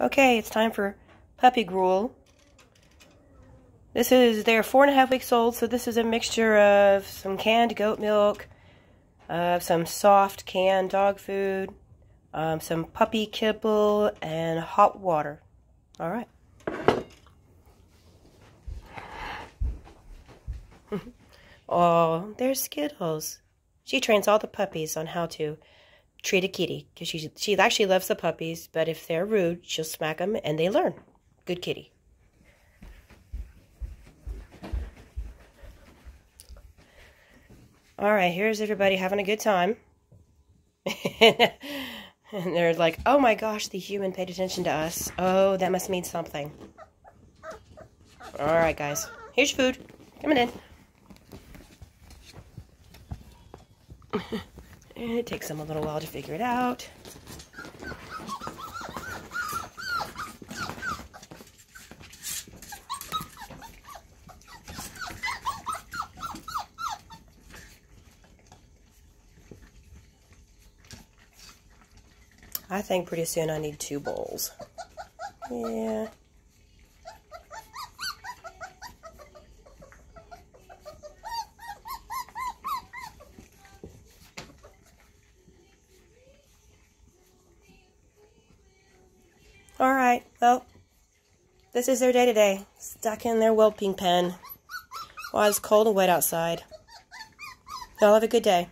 Okay, it's time for puppy gruel. This is, they're four and a half weeks old, so this is a mixture of some canned goat milk, uh, some soft canned dog food, um, some puppy kibble, and hot water. All right. oh, there's Skittles. She trains all the puppies on how to treat a kitty because she she actually loves the puppies, but if they're rude, she'll smack them and they learn. Good kitty. All right, here's everybody having a good time. and they're like, oh my gosh, the human paid attention to us. Oh, that must mean something. All right, guys. Here's your food. Coming in. it takes them a little while to figure it out. I think pretty soon I need two bowls. Yeah. Alright, well, this is their day today. Stuck in their whelping pen while it's cold and wet outside. Y'all have a good day.